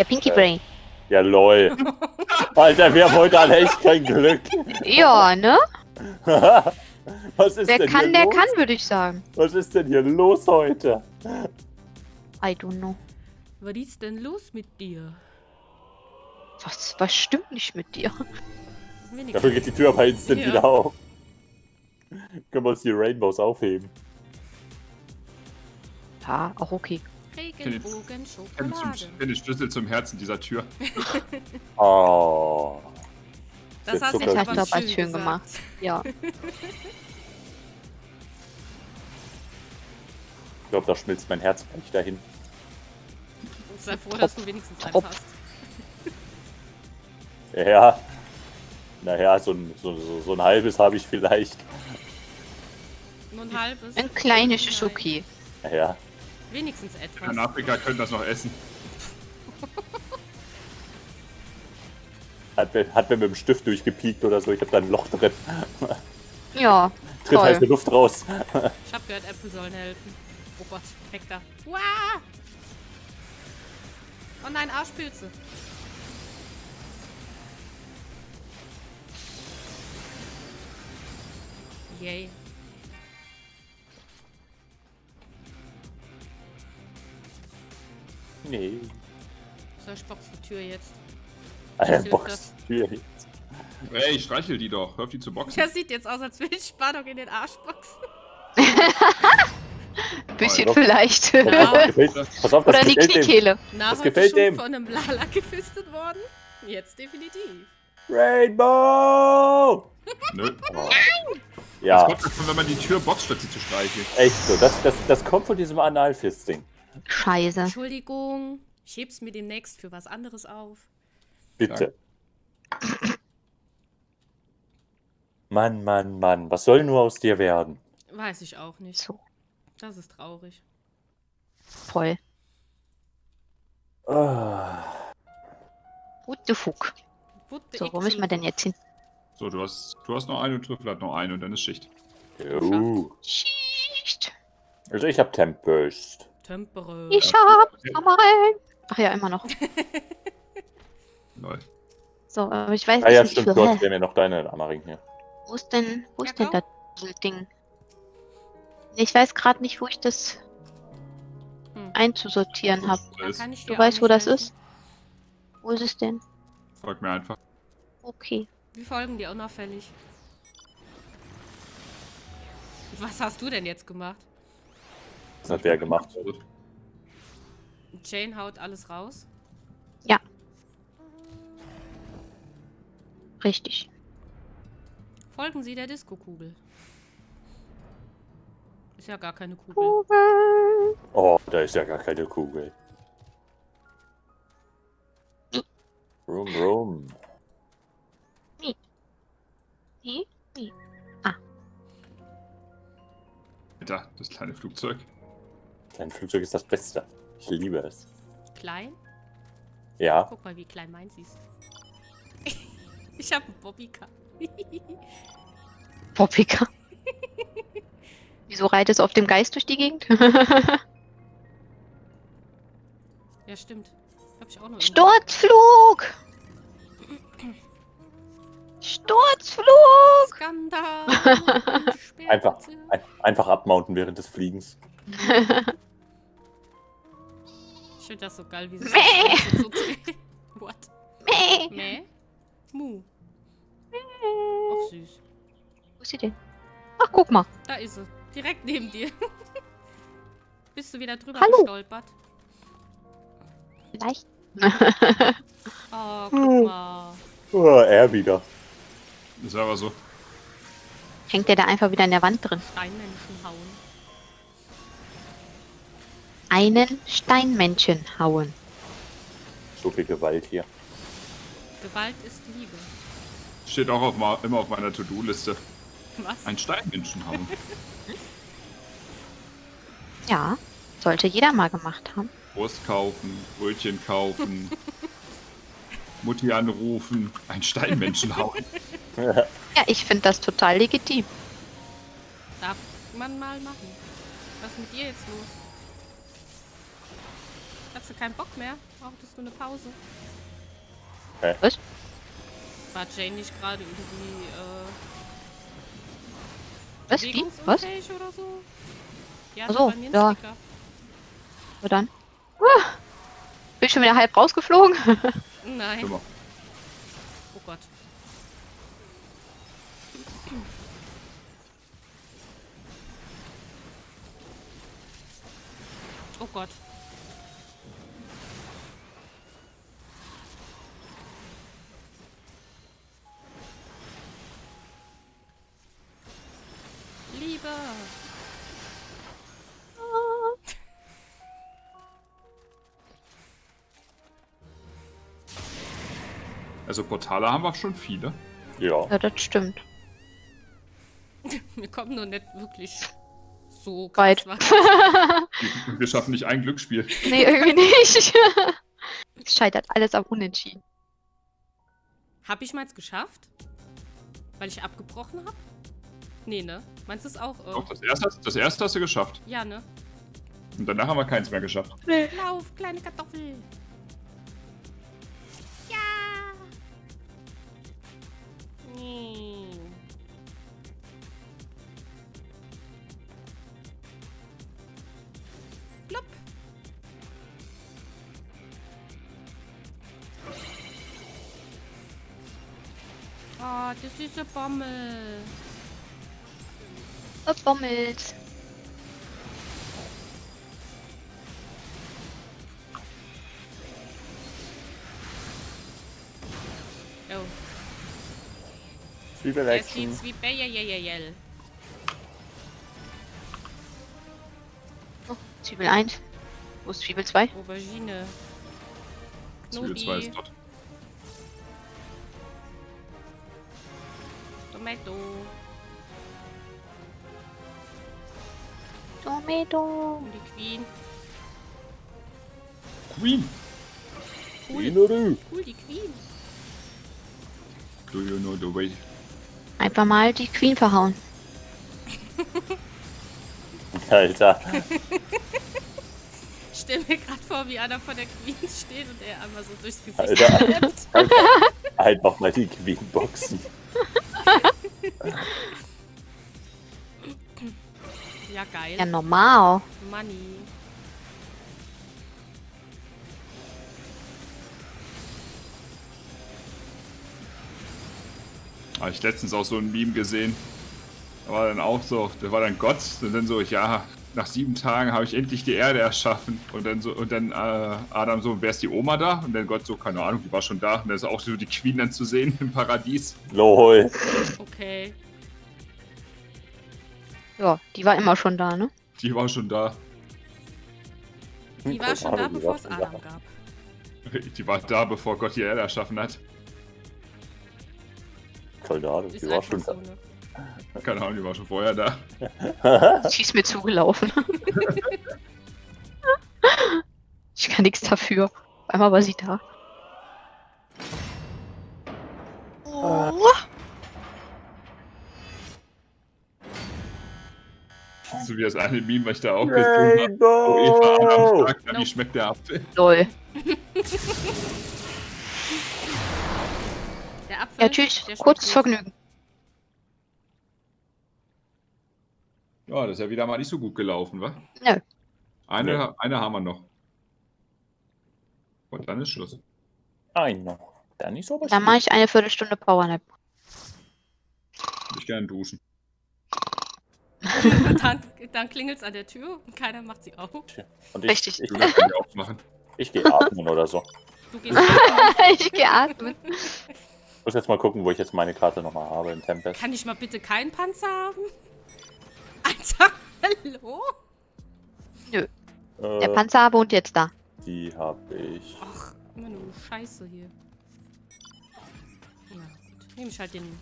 Der Pinky Äh. Brain. Ja, lol. (laughs) Alter, wir haben heute alle echt kein Glück. Ja, ne? (laughs) Was ist Wer denn kann, hier der los? kann, würde ich sagen. Was ist denn hier los heute? I don't know. Was ist denn los mit dir? Was, was stimmt nicht mit dir? Wenig. Dafür geht die Tür aber instant Ja. wieder auf. Können wir uns die Rainbows aufheben? Ja, Ah, auch okay. Regenbogen, Schokolade. zum- finde den Schlüssel zum Herzen dieser Tür. (laughs) Oh. Das hast du jetzt aber schön schön gesagt. gemacht. Ja. Ich glaube, da schmilzt mein Herz gleich dahin. Sei froh, dass du wenigstens eins Top. hast. Ja. Naja, so ein, so, so, so ein halbes habe ich vielleicht. Nur ein halbes. Ein kleines okay. Naja. Wenigstens In etwas. Afrika können das noch essen. Hat, wer- hat wer mit dem Stift durchgepiekt oder so. Ich habe da ein Loch drin. Ja, Tritt Toll. heiße Luft raus. Ich hab gehört, Äpfel sollen helfen. Oh Gott, weg da. Wow! Oh nein, Arschpilze. Yay. Nee. So, ich box die Tür jetzt. Alter, Box. Tür jetzt. Ey, ich streichel die doch. Hör auf die zu boxen. Das sieht jetzt aus, als will ich Spadok in den Arsch boxen. (laughs) bisschen doch. vielleicht. Oh, gefällt, pass auf, das Oder die gefällt dem. Kniekehle. Na, Das gefällt schon dem. von einem Lala gefistet worden? Jetzt definitiv. Rainbow! Nö. Ja, Das kommt davon, wenn man die Tür boxt, statt sie zu streicheln. echt so. Das, das, das kommt von diesem Analfisting. Scheiße. Entschuldigung, ich heb's mir demnächst für was anderes auf. Bitte. Mann, Mann, Mann. Was soll nur aus dir werden? Weiß ich auch nicht. So, Das ist traurig. voll. Ah, What the fuck? What the So, wo müssen wir denn jetzt hin? So, du hast, du hast noch eine und Trüffel hat noch eine und dann ist Schicht. jo. Schicht. Also ich hab Tempest. Tempere. Ich hab Amaren. Ach ja, immer noch. (laughs) Lol. So, aber ich weiß Ah ja, nicht, stimmt, wo, dort hä? wäre mir noch deine Amaring hier. wo ist denn, wo Ja, ist denn komm. das Ding? Ich weiß gerade nicht, wo ich das Hm. einzusortieren habe. Du weißt, wo das helfen. ist? Wo ist es denn? frag mir einfach. Okay. Wir folgen dir unauffällig. Was hast du denn jetzt gemacht? Das hat wer gemacht. Jane haut alles raus. Richtig. Folgen Sie der Disco-Kugel. Ist ja gar keine Kugel. Kugel. Oh, da ist ja gar keine Kugel. Rum, rum. Nee? Alter, das kleine Flugzeug. Dein Flugzeug ist das Beste. Ich liebe es. Klein? Ja, Guck mal, wie klein meins ist. (laughs) ich habe einen Bobbycar. (laughs) Poppika. (laughs) Wieso reitest du auf dem Geist durch die Gegend? ja, stimmt. Hab ich auch noch. Sturzflug! (clears throat) Sturzflug! Skandal! Einfach. Ein, einfach abmounten während des Fliegens. Ich finde das so geil, wie sie Mäh. so dreht. (laughs) What? Mäh. Mäh? Mu. Ach süß. Wo ist sie denn? Ach, guck mal. Da ist sie. Direkt neben dir. (laughs) Bist du wieder drüber Hallo. gestolpert? Vielleicht. (laughs) Oh, Hm. guck mal. Oh, er wieder. Ist aber so. Hängt der da einfach wieder in der Wand drin? Steinmenschen hauen. Einen Steinmännchen hauen. So viel Gewalt hier. Gewalt ist Liebe. Steht auch auf, immer auf meiner To-Do-Liste. Was? Ein Steinmenschen hauen. Ja, sollte jeder mal gemacht haben. Brust kaufen, Brötchen kaufen, (laughs) Mutti anrufen, ein Steinmenschen hauen. (laughs) Ja, ich finde das total legitim. Darf man mal machen. Was ist mit dir jetzt los? Hast du keinen Bock mehr? Brauchtest du eine Pause? Hä? Was? War Jane nicht gerade irgendwie äh, Was? Wie? Was? oder so? Die Ach hatte so, bei mir ja. Sticker. So dann. Ah, bin ich schon wieder halb rausgeflogen. (laughs) Nein. Oh Gott. Oh Gott. Liebe. Also Portale haben wir schon viele. Ja. Ja, das stimmt. Wir kommen nur nicht wirklich so Weit. Wir- Wir schaffen nicht ein Glücksspiel. Nee, irgendwie nicht. es scheitert alles am Unentschieden. Hab ich meins geschafft? Weil ich abgebrochen hab? Nee, ne? Meinst du es auch? Doch, das erste, hast- das erste hast du geschafft. ja, ne? Und danach haben wir keins mehr geschafft. Lauf, kleine Kartoffel. Ja. Nee. Plopp. Oh, das ist eine Bommel. Oh, Bommels. Oh, Zwiebel der ist die Action. Zwiebel. Oh, Zwiebel 1. Wo ist Zwiebel 2? Aubergine. Zwiebel 2 ist dort. Tomato. Und die Queen. Queen! Inneru. Cool, die Queen. Do you know the way? Einfach mal die Queen verhauen. (laughs) Alter. Ich stell mir gerade vor, wie einer vor der Queen steht und er einmal so durchs Gesicht Alter. Alter. Einfach mal die Queen boxen. Geil. Ja, normal. Money. Habe ich letztens auch so ein Meme gesehen. Da war dann auch so, der war dann Gott und dann so, ja, nach sieben Tagen habe ich endlich die Erde erschaffen. Und dann so, und dann äh, Adam so, wer ist die Oma da? Und dann Gott so, keine Ahnung, die war schon da. Und dann ist auch so die Queen dann zu sehen (laughs) im Paradies. Lol. Okay. Ja, die war immer schon da, ne? Die war schon da. Die war schon da, bevor es Adam da. gab. Die war da, bevor Gott die Erde erschaffen hat. Keine Ahnung, die war schon da. ne? Keine Ahnung, die war schon vorher da. (laughs) Sie ist mir zugelaufen. (laughs) Ich kann nichts dafür. Auf einmal war sie da. Oh. So wie das eine Meme, was ich da auch gefunden habe. Wo Eva fragt, wie schmeckt der Apfel? Lol. (laughs) Der Apfel. Ja, tschüss. Kurzes. Vergnügen. Ja, das ist ja wieder mal nicht so gut gelaufen, wa? Nö. Eine, Nö. eine haben wir noch. Und dann ist Schluss. Ein noch. Dann ist aber Dann mache ich eine Viertelstunde Powernap. Ich gerne duschen. (laughs) Dann, dann klingelt es an der Tür und keiner macht sie auf. Und ich, Richtig. ich, ich gehe atmen oder so. Du gehst rein. (laughs) ich gehe atmen. Ich muss jetzt mal gucken, wo ich jetzt meine Karte nochmal habe in Tempest. Kann ich mal bitte keinen Panzer haben? (laughs) Alter, hallo? Der Äh, Panzer wohnt jetzt da. die habe ich. Ach, immer nur Scheiße hier. Ja, gut. Nehme ich halt den.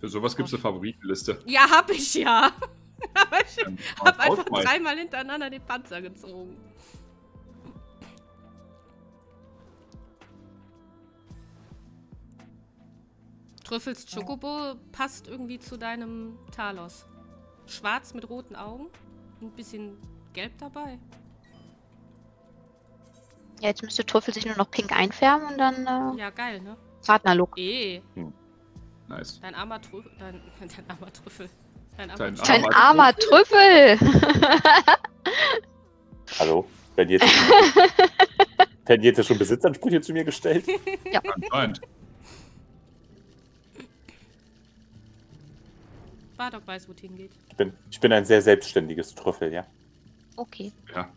Für sowas gibt es eine Favoritenliste. Ja, hab ich ja. (laughs) Aber ich Dann hab einfach dreimal hintereinander den Panzer gezogen. Trüffels Chocobo passt irgendwie zu deinem Talos. Schwarz mit roten Augen. Ein bisschen gelb dabei. Ja, jetzt müsste Trüffel sich nur noch pink einfärben und dann äh, Ja, geil, ne? Partnerlook. Eh, Nice. dein armer Trüffel. Dein, (laughs) dein armer Trüffel. Dein armer Dein Trüffel. Dein armer armer Trüffel. Hallo? Werden jetzt, (laughs) werden jetzt schon Besitzansprüche zu mir gestellt? Anscheinend. Bardock weiß, wo es hingeht. Ich bin, ich bin ein sehr selbstständiges Trüffel, ja. Okay. Ja.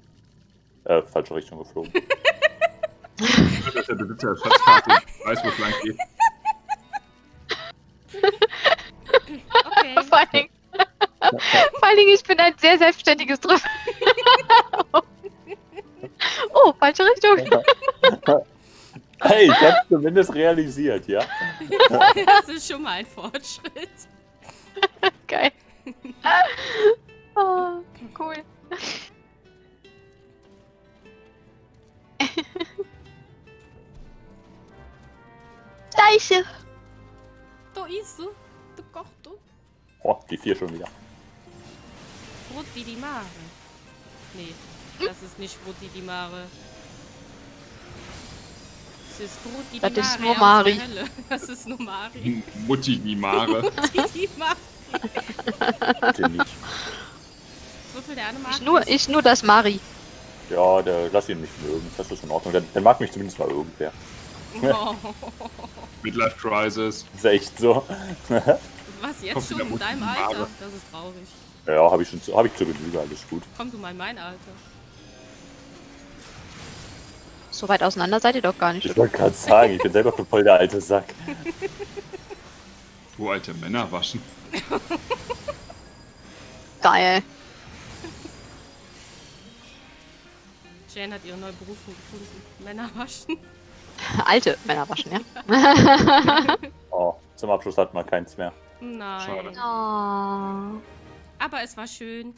Äh, falsche Richtung geflogen. Das ist der Besitzer der Schatzkarte. Weiß, wo es lang geht. Vor allen, Dingen, vor allen Dingen, ich bin ein sehr selbstständiges Trüffel. (laughs) oh, falsche Richtung. Hey, ich hab's zumindest realisiert, ja? Das ist schon mal ein Fortschritt. (laughs) Geil. (laughs) Oh, cool. Leiche. Da ist sie. Du kochst du. Oh, die vier schon wieder. Brot wie die Mare. Nee, das ist nicht Brot wie die Mare. Das ist Brot wie die Das Mare. ist nur der Mari. (laughs) Das ist nur Mari. Mutti die Mare. (laughs) Mari. Bitte nicht. Trüffel der eine mag Ich nur, ich nur das Mari. Ja, der, lass ihn nicht mögen. Das ist in Ordnung. Dann, dann mag mich zumindest mal irgendwer. Oh, (laughs) Midlife Crisis. Das ist echt so. was jetzt Kommt schon in deinem Alter? Mare. Das ist traurig. Ja, habe ich schon zu, hab ich zur Genüge, alles gut. Komm du mal in mein Alter. So weit auseinander seid ihr doch gar nicht. Ich wollte gerade sagen, ich bin selber schon voll der alte Sack. Wo alte Männer waschen. Geil. Jane hat ihre neue Berufung gefunden. Männer waschen. (laughs) Alte Männer waschen, ja? (laughs) Oh, zum Abschluss hat man keins mehr. Nein. Schade. Oh. Aber es war schön.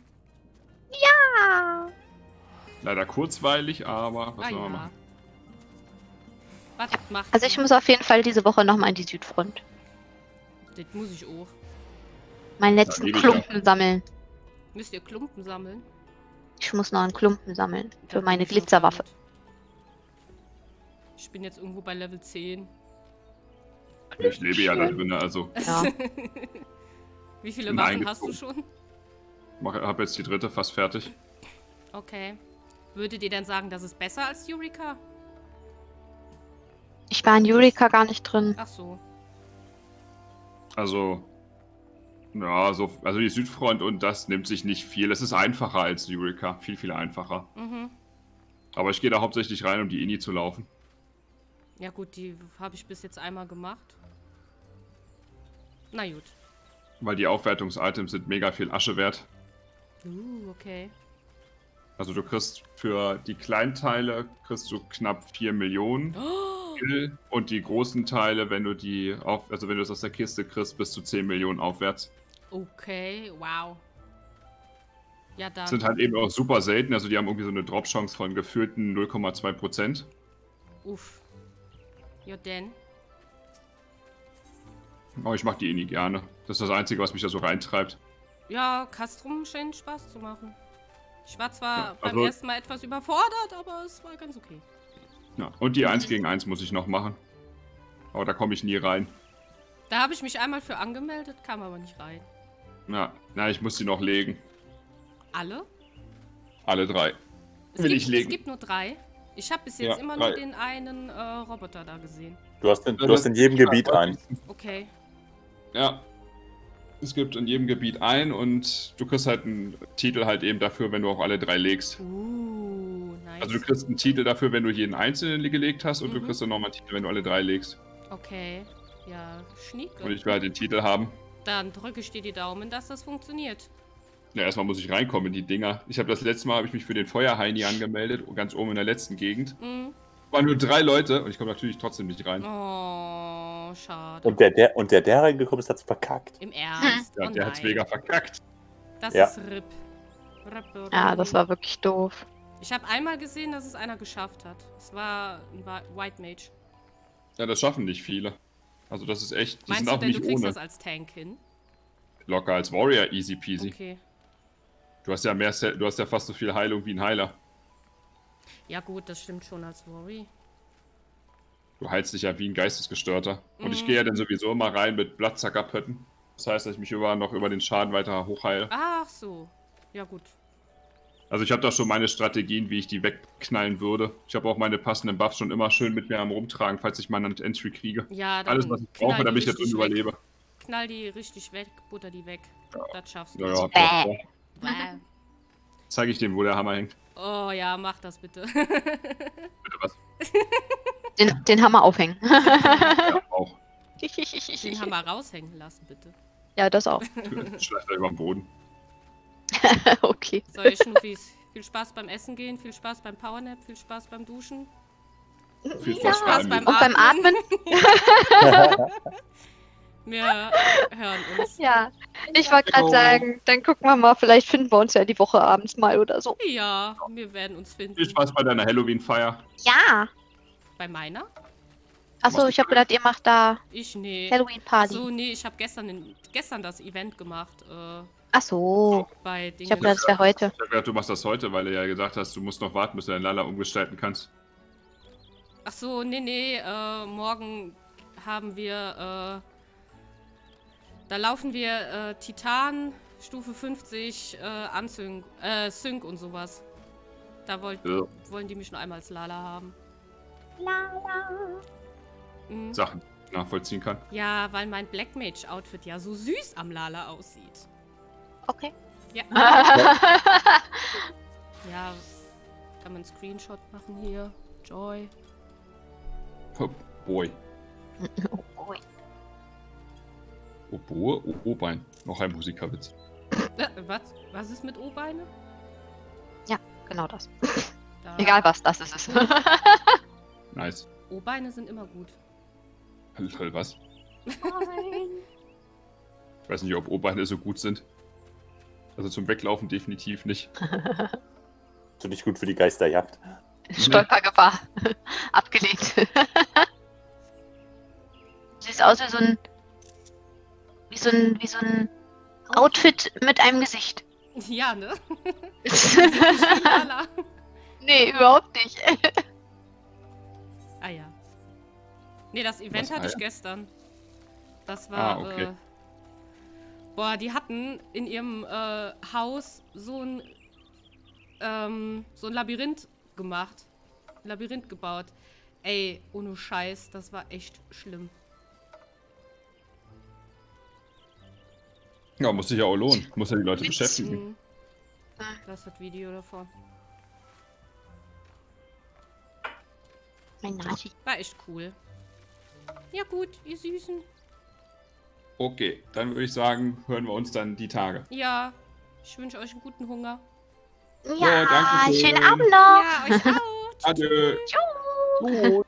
Ah. Leider kurzweilig, aber was ah soll man ja. machen? Was macht Also ich muss auf jeden Fall diese Woche nochmal in die Südfront. Das muss ich auch. Meinen letzten ewig, Klumpen sammeln. Müsst ihr Klumpen sammeln? Ich muss noch einen Klumpen sammeln. Für meine Glitzerwaffe. verwirrt. Ich bin jetzt irgendwo bei Level 10. Ich lebe ja da drin, also Ja. (laughs) Wie viele Waffen hast du schon? habe jetzt die dritte fast fertig. Okay. Würdet ihr denn sagen, das ist besser als Eureka? Ich war in Eureka gar nicht drin. Ach so. Also, ja, so, also die Südfront und das nimmt sich nicht viel. Es ist einfacher als Eureka, viel, viel einfacher. Mhm. Aber ich gehe da hauptsächlich rein, um die Ini zu laufen. Ja gut, die habe ich bis jetzt einmal gemacht. Na gut. Weil die Aufwertungs-Items sind mega viel Asche wert. Uh, okay. Also du kriegst für die Kleinteile kriegst du knapp 4 Millionen (gasps) Oh, und die großen Teile, wenn du die auf, also wenn du es aus der Kiste kriegst, bis zu 10 Millionen aufwärts. okay, wow. Ja, dann. Sind halt eben auch super selten, also die haben irgendwie so eine Drop-Chance von gefühlten 0,2%. Uff. Ja, denn. Aber ich mag die eh nie gerne. Das ist das Einzige, was mich da so reintreibt. Ja, Castrum scheint Spaß zu machen. Ich war zwar Ja, beim also- ersten Mal etwas überfordert, aber es war ganz okay. Ja. Und die 1 gegen 1 muss ich noch machen. Aber da komme ich nie rein. Da habe ich mich einmal für angemeldet, kam aber nicht rein. Ja, na, ich muss die noch legen. Alle? Alle drei. Es Will gibt, ich legen. Es gibt nur drei. Ich habe bis jetzt Ja, immer drei. nur den einen äh, Roboter da gesehen. Du hast in, du hast in jedem Gebiet einen. Okay. Ja. Es gibt in jedem Gebiet ein und du kriegst halt einen Titel halt eben dafür, wenn du auch alle drei legst. Uh, nice. Also du kriegst einen Titel dafür, wenn du jeden einzelnen gelegt hast und du Mhm. kriegst dann nochmal einen Titel, wenn du alle drei legst. okay. Ja, schnieke. Und ich will halt den Titel haben. Dann drücke ich dir die Daumen, dass das funktioniert. Ja, erstmal muss ich reinkommen in die Dinger. Ich habe das letzte Mal habe ich mich für den Feuerheini angemeldet, ganz oben in der letzten Gegend. Mhm. Waren nur drei Leute und ich komme natürlich trotzdem nicht rein. Oh, schade. Und der, der, und der, der reingekommen ist, hat's verkackt. Im Ernst? Ja, oh der hat's nein. mega verkackt. Das Ja. ist RIP. RIP. Ja, das war wirklich doof. Ich habe einmal gesehen, dass es einer geschafft hat. Es war ein White Mage. Ja, das schaffen nicht viele. Also das ist echt, die Meinst sind du auch denn, nicht du kriegst ohne. das als Tank hin? Locker als Warrior, easy peasy. Okay. Du hast ja mehr, Se- du hast ja fast so viel Heilung wie ein Heiler. Ja gut, das stimmt schon als Worry. Du heilst dich ja wie ein Geistesgestörter. Und ich Mhm. gehe ja dann sowieso immer rein mit Blattzackerpötten. Das heißt, dass ich mich über, noch über den Schaden weiter hochheile. Ach so. Ja gut. Also ich habe da schon meine Strategien, wie ich die wegknallen würde. Ich habe auch meine passenden Buffs schon immer schön mit mir am rumtragen, falls ich mal eine Entry kriege. Ja, dann Alles, was ich brauche, damit ich da drin richtig weg. überlebe. Knall die richtig weg, butter die weg. Das schaffst du. Ja, ja, Zeige ich dem, wo der Hammer hängt. Oh ja, mach das bitte. Bitte was? Den, den Hammer aufhängen. Ja, auch. Den Hammer raushängen lassen, bitte. Ja, das auch. Schleift er über den Boden. (laughs) okay. So, ihr Schnuffis. Viel Spaß beim Essen gehen, viel Spaß beim Powernap, viel Spaß beim Duschen. Viel Ja. Spaß bei Spaß beim Und beim Atmen? (laughs) (laughs) Wir hören uns. Ja. Ich wollte gerade Oh. sagen, dann gucken wir mal, vielleicht finden wir uns ja die Woche abends mal oder so. Ja, wir werden uns finden. Viel Spaß bei deiner Halloween-Feier. Ja. Bei meiner? Achso, ich habe gedacht, ihr macht da Ich nee. Halloween-Party. So, nee, ich habe gestern, den- gestern das Event gemacht. Äh, Achso. bei Dingen. Ich habe gedacht, das wäre heute. Ich habe gedacht, du machst das heute, weil du ja gesagt hast, du musst noch warten, bis du deinen Lala umgestalten kannst. Ach so, nee, nee, äh, morgen haben wir, äh, da laufen wir äh, Titan, Stufe 50, äh, Anzüng, äh, Sync und sowas. Da wollt, Ja. wollen die mich nur einmal als Lala haben. Mhm. Sachen nachvollziehen kann. Ja, weil mein Black Mage Outfit ja so süß am Lala aussieht. Okay. Ja. (laughs) Ja, kann man einen Screenshot machen hier. Joy. Oh, boy. oh, boy. Oh, boy. Oh, oh, Bein. Noch ein Musikerwitz. Äh, was? Was ist mit O-Beine? Genau das. Da- (laughs) Egal was, das ist es. (laughs) Nice. O-Beine sind immer gut. Lol, was? (laughs) Ich weiß nicht, ob O-Beine so gut sind. Also zum Weglaufen definitiv nicht. So nicht gut für die Geisterjagd. Stolpergefahr. Abgelehnt. Sieht aus wie so ein. Wie so ein, wie so ein Outfit mit einem Gesicht. (laughs) Ja, ne? (laughs) Nee, überhaupt nicht. Ah ja. Nee, das Event Was, hatte ah, ich gestern. Das war. Ah, okay. äh, boah, die hatten in ihrem äh, Haus so ein ähm, so ein Labyrinth gemacht. Labyrinth gebaut. Ey, ohne Scheiß, das war echt schlimm. Ja, muss sich ja auch lohnen. Muss ja die Leute beschäftigen. Das hat Video davor. Mein Nazi. War echt cool. Ja gut, ihr Süßen. Okay, dann würde ich sagen, hören wir uns dann die Tage. Ja, ich wünsche euch einen guten Hunger. Ja, danke schön. schönen Abend noch. Ja, euch auch. (laughs) Adieu. Tschüss.